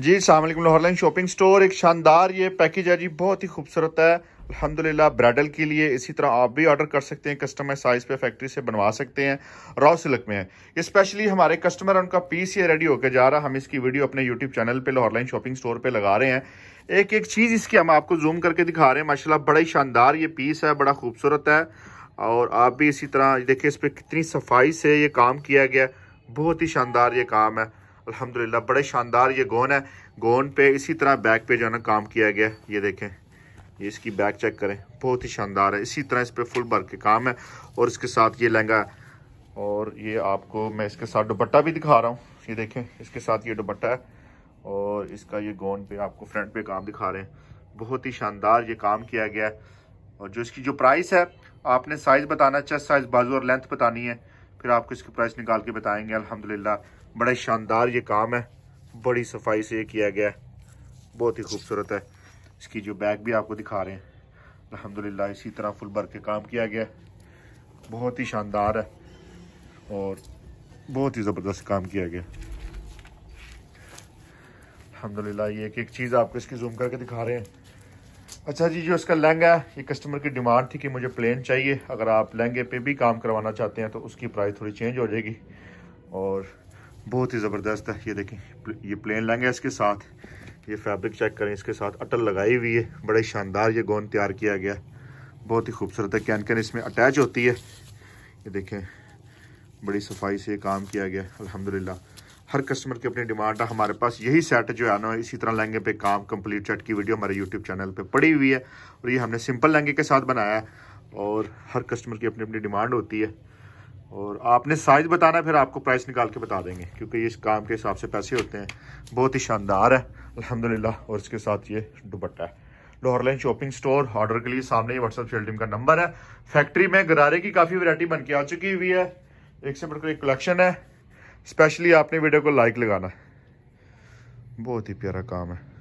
जी सामकुम लाहौरलाइन shopping store, एक शानदार ये पैकेज है जी, बहुत ही खूबसूरत है। अल्हम्दुलिल्लाह, ब्राइडल के लिए इसी तरह आप भी ऑर्डर कर सकते हैं कस्टमर साइज़ पे फैक्ट्री से बनवा सकते हैं रॉ सिल्क में है। स्पेशली हमारे कस्टमर उनका पीस ये रेडी होकर जा रहा हम इसकी वीडियो अपने यूट्यूब चैनल पे लाहौरलाइन शॉपिंग स्टोर पे लगा रहे हैं। एक एक चीज़ इसकी हम आपको जूम करके दिखा रहे हैं माशाला बड़ा ही शानदार ये पीस है, बड़ा खूबसूरत है। और आप भी इसी तरह, देखिए इस पर कितनी सफ़ाई से ये काम किया गया बहुत ही शानदार ये काम है। अल्हम्दुलिल्लाह, बड़े शानदार ये गोन है। गोन पे इसी तरह बैक पे जो है ना काम किया गया, ये देखें, ये इसकी बैक चेक करें, बहुत ही शानदार है। इसी तरह इस पर फुल भर के काम है और इसके साथ ये लहंगा और ये आपको मैं इसके साथ दुपट्टा भी दिखा रहा हूँ, ये देखें, इसके साथ ये दुपट्टा है और इसका ये गोन पे आपको फ्रंट पे काम दिखा रहे हैं। बहुत ही शानदार ये काम किया गया है। और जो इसकी जो प्राइस है, आपने साइज़ बताना चेस्ट साइज़ बाजू और लेंथ बतानी है फिर आपको इसकी प्राइस निकाल के बताएँगे। अल्हम्दुलिल्लाह, बड़ा शानदार ये काम है। बड़ी सफ़ाई से ये किया गया है। बहुत ही खूबसूरत है। इसकी जो बैग भी आपको दिखा रहे हैं। अल्हम्दुलिल्लाह, इसी तरह फुल भर के काम किया गया बहुत ही शानदार है और बहुत ही ज़बरदस्त काम किया गया अल्हम्दुलिल्लाह, ये एक एक चीज़ आपको इसकी जूम करके दिखा रहे हैं। अच्छा जी, जो इसका लहंगा है, ये कस्टमर की डिमांड थी कि मुझे प्लेन चाहिए। अगर आप लहंगे पे भी काम करवाना चाहते हैं तो उसकी प्राइस थोड़ी चेंज हो जाएगी। और बहुत ही ज़बरदस्त है, ये देखें ये प्लेन लहंगा इसके साथ। ये फैब्रिक चेक करें, इसके साथ अटल लगाई हुई है। बड़े शानदार ये गोन तैयार किया गया बहुत ही खूबसूरत है कैन कैन इसमें अटैच होती है। ये देखें, बड़ी सफ़ाई से काम किया गया अल्हम्दुलिल्लाह। हर कस्टमर की अपनी डिमांड है, हमारे पास यही सेट जो है ना इसी तरह लहंगे पे काम कंप्लीट सेट की वीडियो हमारे यूट्यूब चैनल पे पड़ी हुई है और ये हमने सिंपल लहंगे के साथ बनाया है और हर कस्टमर की अपनी अपनी डिमांड होती है। और आपने साइज़ बताना फिर आपको प्राइस निकाल के बता देंगे, क्योंकि ये इस काम के हिसाब से पैसे होते हैं। बहुत ही शानदार है अल्हम्दुलिल्लाह और इसके साथ ये दुपट्टा है। लोहरलाइन शॉपिंग स्टोर ऑर्डर के लिए सामने ही व्हाट्सअप टीम का नंबर है। फैक्ट्री में गरारे की काफ़ी वैरायटी बन के आ चुकी हुई है। एक से बढ़कर एक कलेक्शन है। स्पेशली आपने वीडियो को लाइक लगाना। बहुत ही प्यारा काम है।